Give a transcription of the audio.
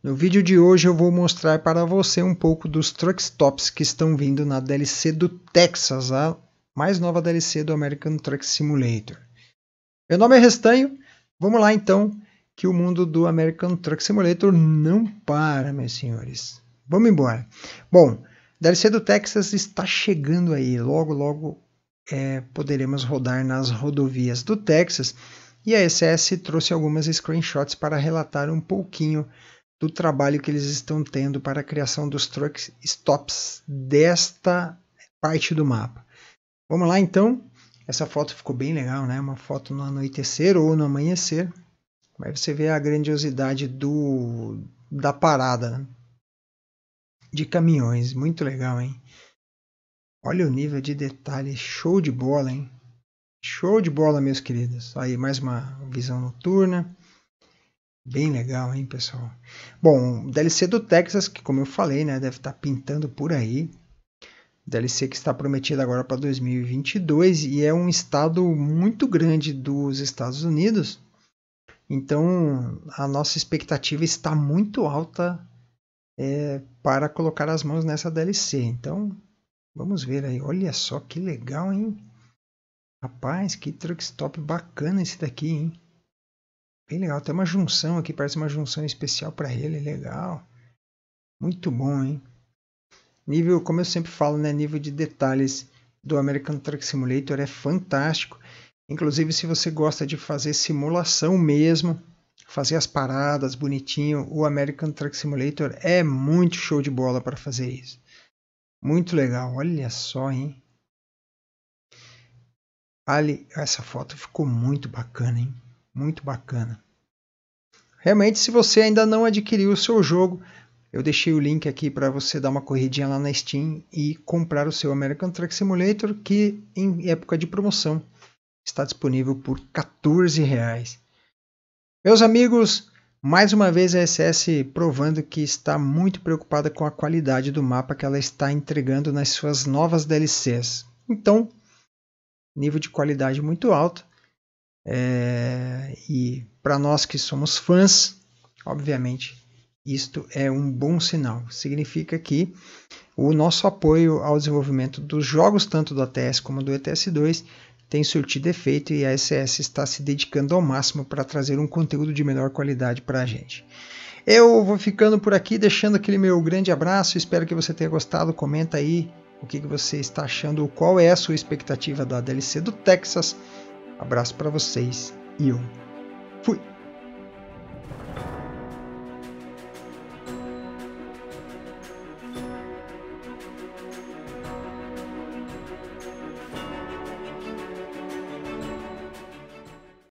No vídeo de hoje eu vou mostrar para você um pouco dos truck stops que estão vindo na DLC do Texas, a mais nova DLC do American Truck Simulator. Meu nome é Restanho, vamos lá então, que o mundo do American Truck Simulator não para, meus senhores. Vamos embora. Bom, DLC do Texas está chegando aí, logo logo é, poderemos rodar nas rodovias do Texas e a SS trouxe algumas screenshots para relatar um pouquinho do trabalho que eles estão tendo para a criação dos truck stops desta parte do mapa. Vamos lá então. Essa foto ficou bem legal, né? Uma foto no anoitecer ou no amanhecer. Mas você vê a grandiosidade do da parada né? de caminhões. Muito legal, hein? Olha o nível de detalhe, show de bola, hein? Show de bola, meus queridos. Aí mais uma visão noturna. Bem legal, hein, pessoal? Bom, DLC do Texas, que como eu falei, né, deve estar tá pintando por aí. DLC que está prometido agora para 2022 e é um estado muito grande dos Estados Unidos. Então, a nossa expectativa está muito alta é, para colocar as mãos nessa DLC. Então, vamos ver aí. Olha só que legal, hein? Rapaz, que truck stop bacana esse daqui, hein? Bem legal. Tem uma junção aqui, parece uma junção especial para ele. Legal. Muito bom, hein? Nível, como eu sempre falo, né? Nível de detalhes do American Truck Simulator é fantástico. Inclusive, se você gosta de fazer simulação mesmo, fazer as paradas bonitinho, o American Truck Simulator é muito show de bola para fazer isso. Muito legal. Olha só, hein? Ali, essa foto ficou muito bacana, hein? Muito bacana. Realmente, se você ainda não adquiriu o seu jogo, eu deixei o link aqui para você dar uma corridinha lá na Steam e comprar o seu American Truck Simulator, que em época de promoção está disponível por 14 reais. Meus amigos, mais uma vez a SS provando que está muito preocupada com a qualidade do mapa que ela está entregando nas suas novas DLCs. Então, nível de qualidade muito alto. É, e para nós que somos fãs, obviamente, isto é um bom sinal. Significa que o nosso apoio ao desenvolvimento dos jogos, tanto do ATS como do ETS2, tem surtido efeito e a SS está se dedicando ao máximo para trazer um conteúdo de melhor qualidade para a gente. Eu vou ficando por aqui, deixando aquele meu grande abraço. Espero que você tenha gostado. Comenta aí o que, que você está achando, qual é a sua expectativa da DLC do Texas. Abraço para vocês e eu fui!